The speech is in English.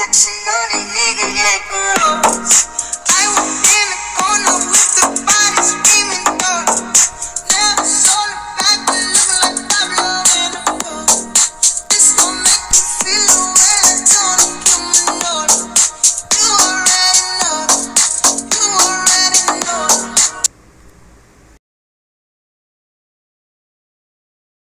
flexing you.